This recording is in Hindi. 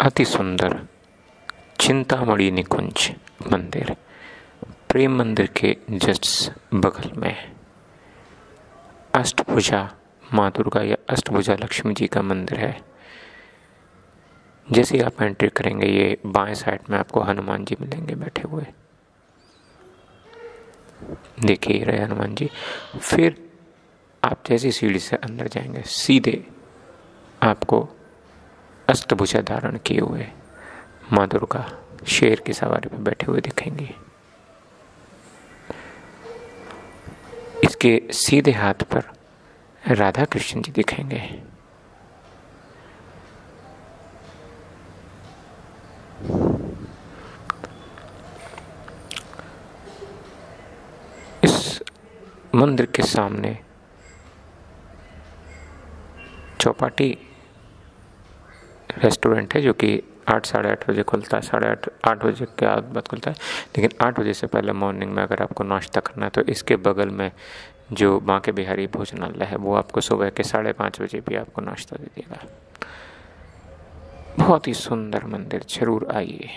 अति सुंदर चिंतामणि निकुंज मंदिर, प्रेम मंदिर के जस्ट बगल में। अष्टभुजा, माँ दुर्गा या अष्टभुजा लक्ष्मी जी का मंदिर है। जैसे आप एंट्री करेंगे, ये बाएँ साइड में आपको हनुमान जी मिलेंगे बैठे हुए। देखिए रहे हनुमान जी। फिर आप जैसी सीढ़ी से अंदर जाएँगे, सीधे आपको अष्टभुजा धारण किए हुए माँ दुर्गा शेर की सवारी पर बैठे हुए दिखेंगे। इसके सीधे हाथ पर राधा कृष्ण जी दिखेंगे। इस मंदिर के सामने चौपाटी रेस्टोरेंट है जो कि आठ, साढ़े आठ बजे खुलता है। साढ़े आठ आठ बजे के बाद खुलता है। लेकिन आठ बजे से पहले मॉर्निंग में अगर आपको नाश्ता करना है तो इसके बगल में जो बांके बिहारी भोजनालय है, वो आपको सुबह के साढ़े पाँच बजे भी आपको नाश्ता दे देगा। बहुत ही सुंदर मंदिर, ज़रूर आइए।